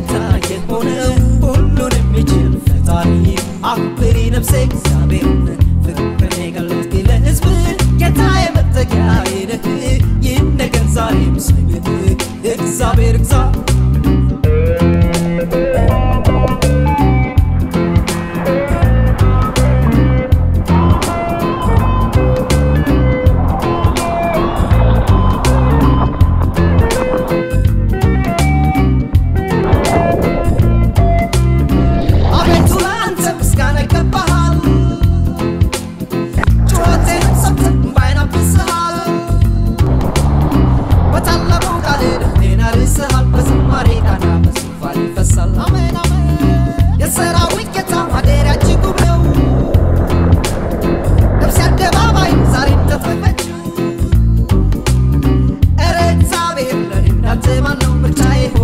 የታየት ሆነ ሁሉንም ይችል ፈጣሪ አክብሪ ነፍሴ እግዚአብሔርን ፍቅርን የገለጥክ ለሕዝብ ጌታዬ መጠጊያዬ ነህ ይህን ነገር ዛሬ ምስል እግዚአብሔር እግዚአብሔር Erzähl my number, mit Teil.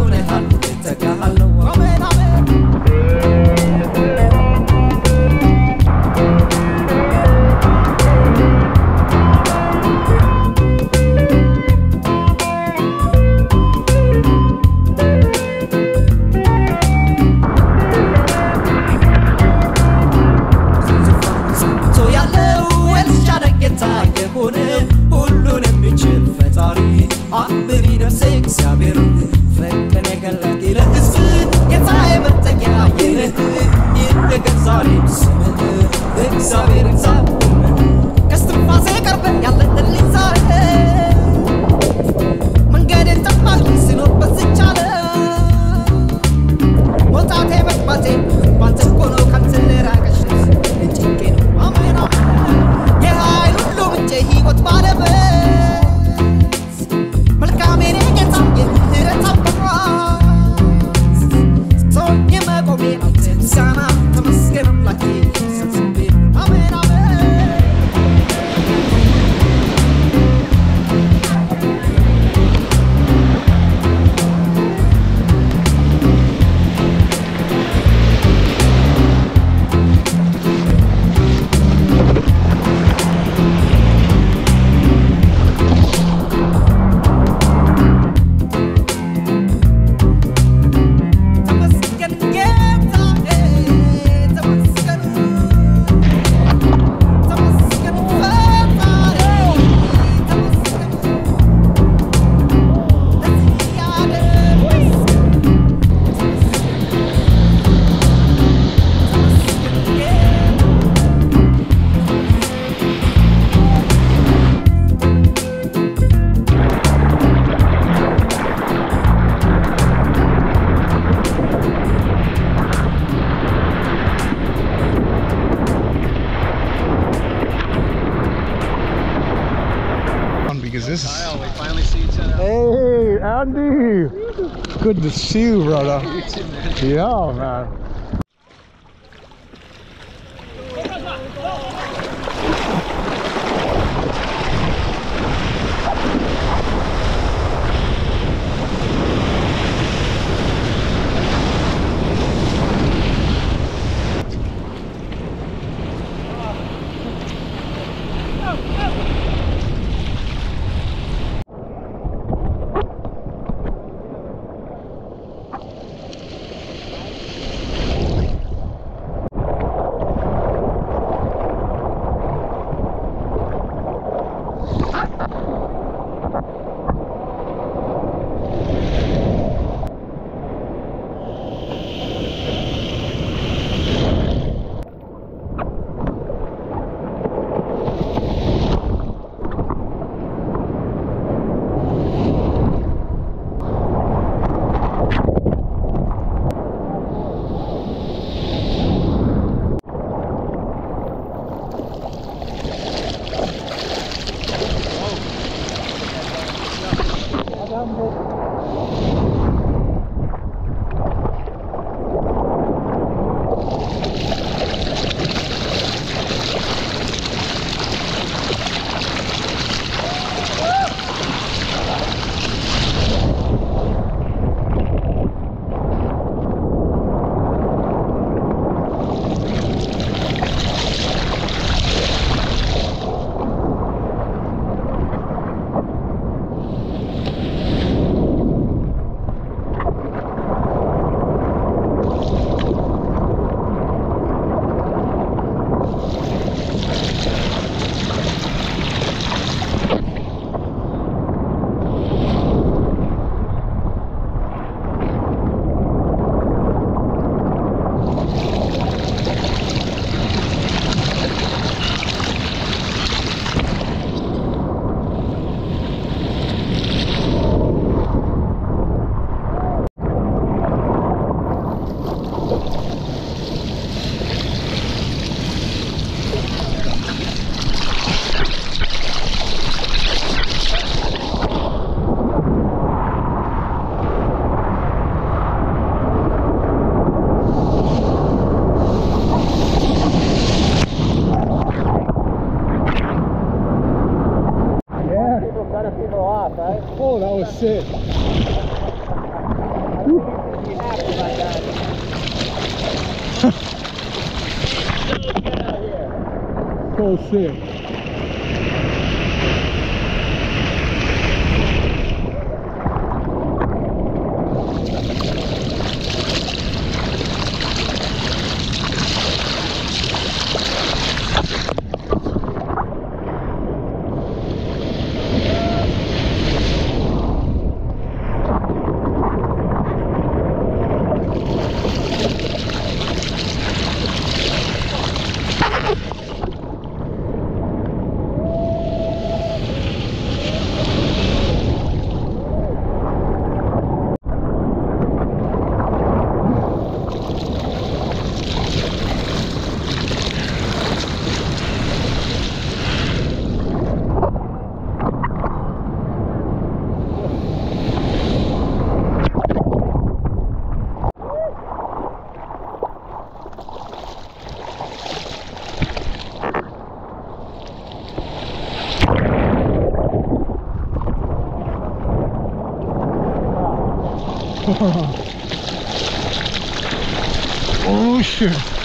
This is. We finally see each other. Hey, Andy. Good to see you, brother. Yeah, man. Oh, that oh shit.